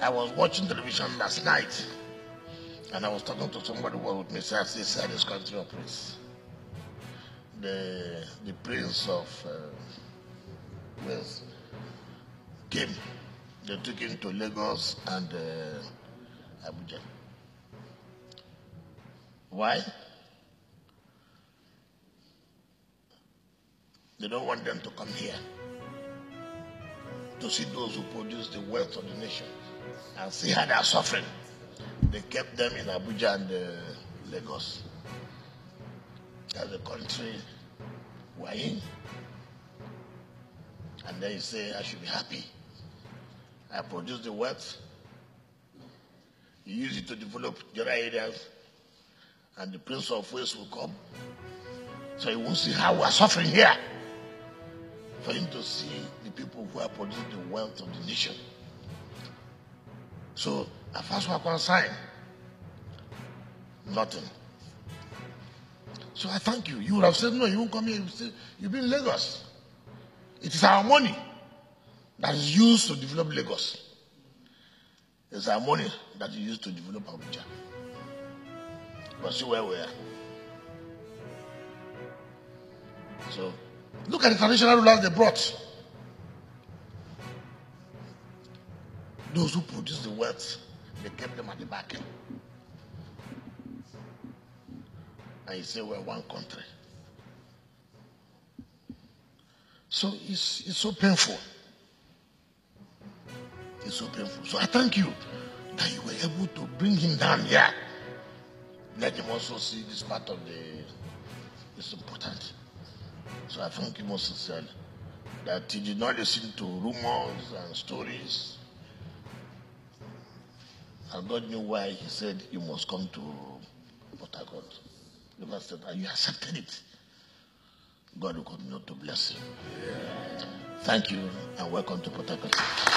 I was watching television last night and I was talking to somebody who was with me, said, I said, this country operates. The, the prince of uh, Wales came. They took him to Lagos and uh, Abuja. Why? They don't want them to come here to see those who produce the wealth of the nation and see how they are suffering. They kept them in Abuja and uh, Lagos. That's the country we're in. And then you say, I should be happy. I produce the wealth. You use it to develop the other areas. And the Prince of Wales will come. So you won't see how we're suffering here. For him to see the people who are producing the wealth of the nation. So, as far as we're concerned, nothing. So I thank you. You would have said, no, you won't come here. You've been in Lagos. It is our money that is used to develop Lagos. It's our money that is used to develop Abuja. But see where we are. So, look at the traditional rulers they brought. Those who produce the wealth, they kept them at the back. And you say we're one country. So it's, it's so painful. It's so painful. So I thank you that you were able to bring him down here. Let him also see this part of the. It's important. So I thank you most sincerely that he did not listen to rumors and stories. And God knew why he said you must come to Port Harcourt. The said, and you accepted it. God will continue to bless you. Thank you and welcome to Port Harcourt.